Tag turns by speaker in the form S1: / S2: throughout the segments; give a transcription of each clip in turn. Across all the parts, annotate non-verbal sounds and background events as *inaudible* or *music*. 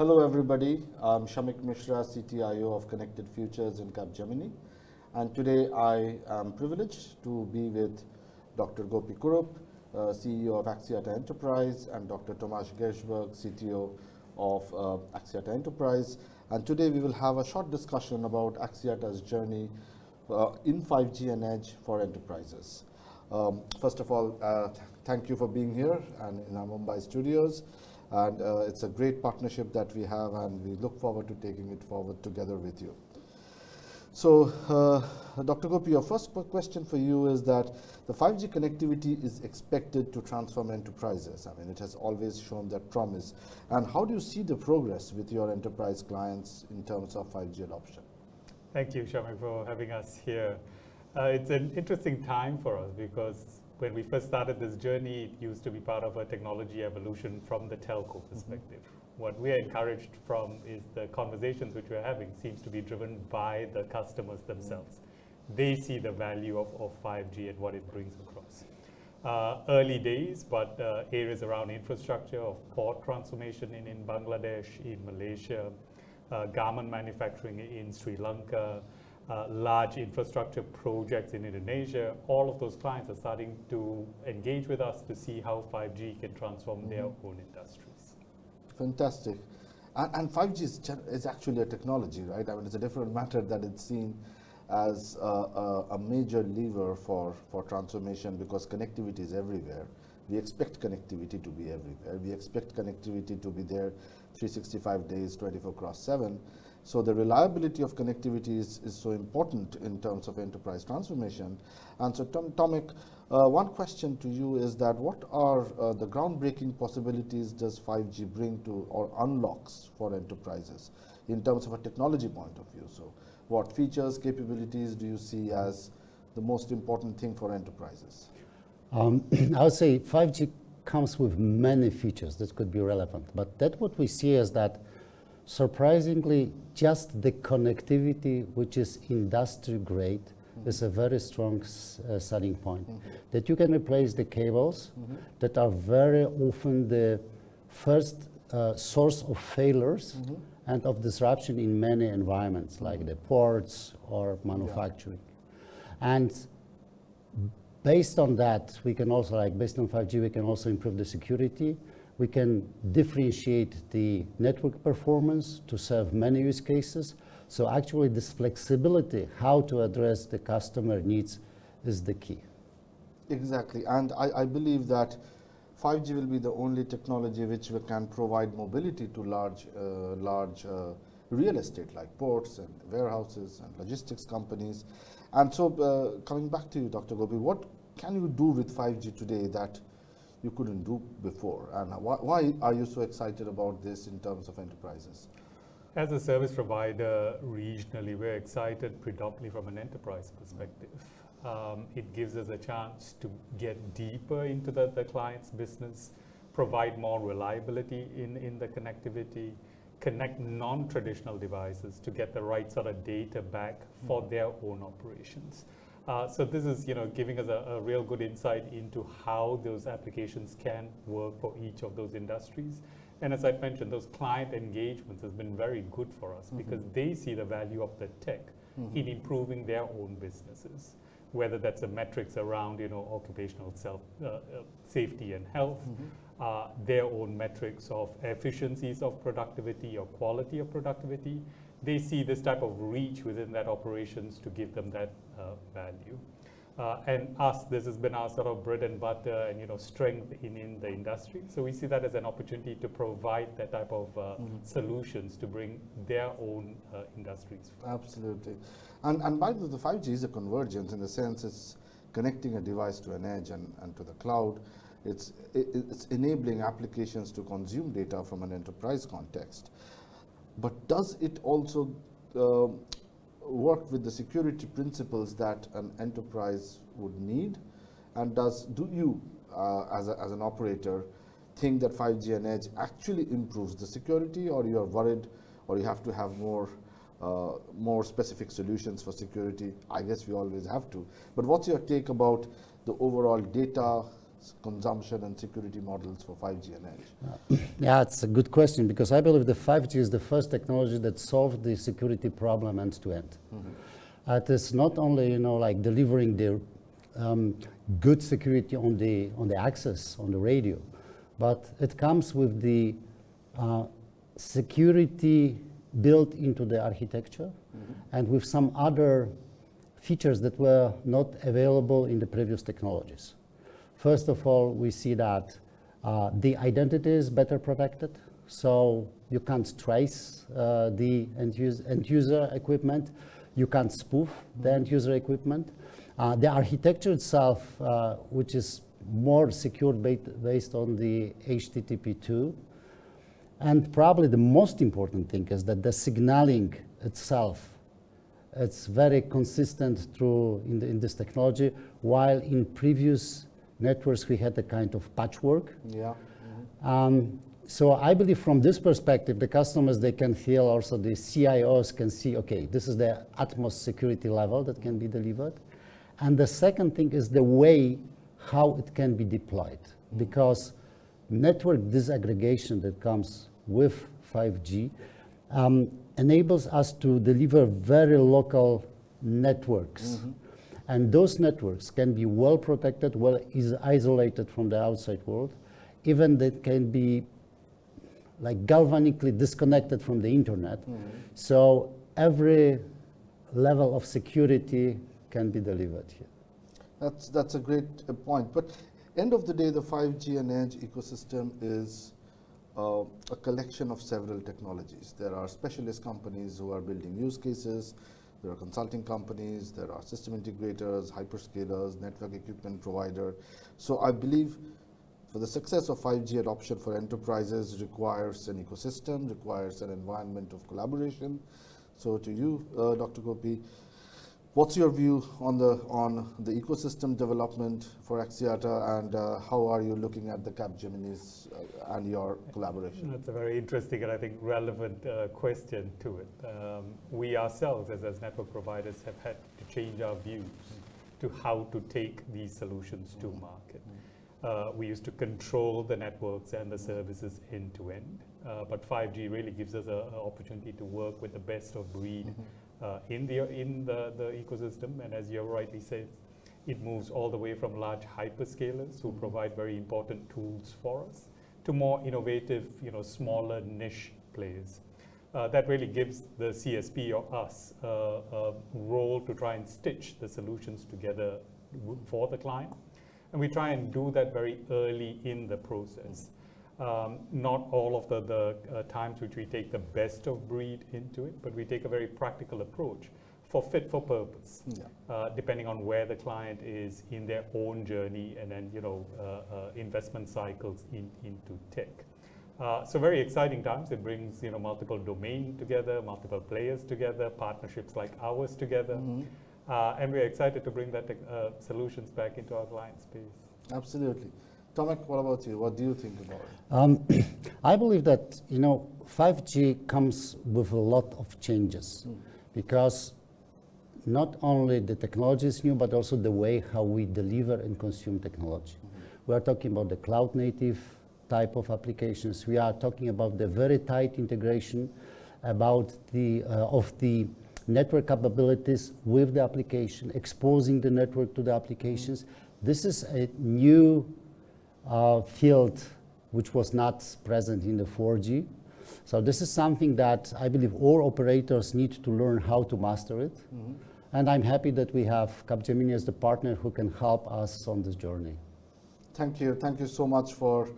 S1: Hello, everybody. I'm Shamik Mishra, CTIO of Connected Futures in Capgemini. And today I am privileged to be with Dr. Gopi Kurup, uh, CEO of Axiata Enterprise, and Dr. Tomasz Gerszberg, CTO of uh, Axiata Enterprise. And today we will have a short discussion about Axiata's journey uh, in 5G and Edge for enterprises. Um, first of all, uh, th thank you for being here and in our Mumbai studios. And uh, it's a great partnership that we have, and we look forward to taking it forward together with you. So, uh, Dr. Gopi, your first question for you is that the 5G connectivity is expected to transform enterprises. I mean, it has always shown that promise. And how do you see the progress with your enterprise clients in terms of 5G adoption?
S2: Thank you, Shamik, for having us here. Uh, it's an interesting time for us because when we first started this journey, it used to be part of a technology evolution from the telco mm-hmm. perspective. Mm -hmm. What we are encouraged from is the conversations which we're having seems to be driven by the customers themselves. Mm -hmm. They see the value of, of 5G and what it brings across. Uh, early days, but uh, areas around infrastructure of port transformation in, in Bangladesh, in Malaysia, uh, garment manufacturing in Sri Lanka, uh, large infrastructure projects in Indonesia, all of those clients are starting to engage with us to see how 5G can transform mm -hmm. their mm-hmm. own industries.
S1: Fantastic. And, and 5G is, is, actually a technology, right? I mean, it's a different matter that it's seen as a, a, a major lever for, for transformation because connectivity is everywhere. We expect connectivity to be everywhere. We expect connectivity to be there 365 days, 24 cross 7. So the reliability of connectivity is, is so important in terms of enterprise transformation. And so Tom, Tomek, uh, one question to you is that what are uh, the groundbreaking possibilities does 5G bring to or unlocks for enterprises in terms of a technology point of view? So what features, capabilities do you see as the most important thing for enterprises?
S3: Um, *clears throat* I would say 5G comes with many features that could be relevant, but that what we see is that surprisingly, just the connectivity, which is industry grade, mm -hmm. is a very strong uh, selling point. Mm -hmm. That you can replace the cables mm -hmm. that are very often the first uh, source of failures mm-hmm. and of disruption in many environments, like the ports or manufacturing. Yeah. And based on that, we can also, like based on 5G, we can also improve the security we can differentiate the network performance to serve many use cases. So actually this flexibility, how to address the customer needs is the key.
S1: Exactly, and I, I believe that 5G will be the only technology which we can provide mobility to large, uh, large uh, real estate like ports and warehouses and logistics companies. And so uh, coming back to you, Dr. Gopi, what can you do with 5G today that you couldn't do before? And why, why are you so excited about this in terms of enterprises?
S2: As a service provider regionally, we're excited predominantly from an enterprise perspective. Um, it gives us a chance to get deeper into the, the client's business, provide more reliability in, in the connectivity, connect non-traditional devices to get the right sort of data back for mm-hmm. their own operations. Uh, so this is, you know, giving us a, a, real good insight into how those applications can work for each of those industries. And as I mentioned, those client engagements has been very good for us mm -hmm. because they see the value of the tech mm -hmm. in improving their own businesses, whether that's the metrics around, you know, occupational self, uh, uh, safety and health, mm -hmm. their own metrics of efficiencies of productivity or quality of productivity, they see this type of reach within that operations to give them that uh, value. Uh, and us, this has been our sort of bread and butter and you know strength in, in the industry. So we see that as an opportunity to provide that type of uh, mm -hmm. solutions to bring their own uh, industries.
S1: Absolutely. And, and by the, the 5G is a convergence in the sense it's connecting a device to an edge and, and to the cloud. It's, it, it's enabling applications to consume data from an enterprise context but does it also uh, work with the security principles that an enterprise would need? And does do you, uh, as, a, as an operator, think that 5G and Edge actually improves the security, or you are worried, or you have to have more uh, more specific solutions for security? I guess we always have to. But what's your take about the overall data consumption and security models for 5G and Edge?
S3: Yeah, it's a good question because I believe the 5G is the first technology that solved the security problem end to end.
S1: Mm-hmm.
S3: It is not only you know like delivering the um, good security on the on the access on the radio, but it comes with the uh, security built into the architecture and with some other features that were not available in the previous technologies. First of all, we see that uh, the identity is better protected, so you can't trace uh, the end, use, end user equipment, you can't spoof the end user equipment. Uh, the architecture itself, uh, which is more secure based, based on the HTTP2, and probably the most important thing is that the signaling itself, it's very consistent through in, the, in this technology, while in previous networks we had a kind of patchwork.
S1: Yeah.
S3: Um, so I believe from this perspective, the customers, they can feel also the CIOs can see, okay, this is the utmost security level that can be delivered. And the second thing is the way how it can be deployed. Because network disaggregation that comes with 5G um, enables us to deliver very local networks. And those networks can be well protected, well is isolated from the outside world. Even they can be like galvanically disconnected from the internet. So every level of security can be delivered here.
S1: That's, that's a great uh, point. But end of the day, the 5G and Edge ecosystem is uh, a collection of several technologies. There are specialist companies who are building use cases. There are consulting companies. There are system integrators, hyperscalers, network equipment provider. So I believe for the success of 5G adoption for enterprises requires an ecosystem, requires an environment of collaboration. So to you, uh, Dr. Gopi, What's your view on the on the ecosystem development for Axiata, and uh, how are you looking at the Capgemini's uh, and your collaboration?
S2: That's a very interesting and I think relevant uh, question to it. Um, we ourselves, as, as network providers, have had to change our views to how to take these solutions to market. Uh, we used to control the networks and the services end to end, uh, but 5G really gives us an opportunity to work with the best of breed uh, in the in the, the ecosystem. And as you rightly said, it moves all the way from large hyperscalers who provide very important tools for us to more innovative, you know, smaller niche players. Uh, that really gives the CSP or us uh, a role to try and stitch the solutions together for the client. And we try and do that very early in the process. Um, not all of the, the uh, times which we take the best of breed into it, but we take a very practical approach for fit for purpose,
S1: Yeah.
S2: uh, depending on where the client is in their own journey and then, you know, uh, uh, investment cycles in, into tech. Uh, so very exciting times. It brings, you know, multiple domain together, multiple players together, partnerships like ours together.
S1: Mhm.
S2: Uh, and we're excited to bring that uh, solutions back into our client space.
S1: Absolutely. What about you? What do you think about it?
S3: Um, *clears throat* I believe that you know 5G comes with a lot of changes because not only the technology is new, but also the way how we deliver and consume technology. We are talking about the cloud native type of applications. We are talking about the very tight integration about the uh, of the network capabilities with the application, exposing the network to the applications. This is a new uh, field which was not present in the 4G. So this is something that I believe all operators need to learn how to master it. And I'm happy that we have Capgemini as the partner who can help us on this journey.
S1: Thank you. Thank you so much for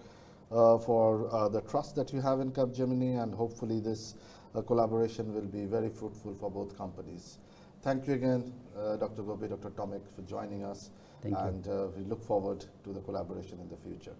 S1: uh, for uh, the trust that you have in Capgemini, and hopefully this uh, collaboration will be very fruitful for both companies. Thank you again, uh, Dr. Gopi, Dr. Tomek, for joining us,
S3: Thank you.
S1: and uh, we look forward to the collaboration in the future.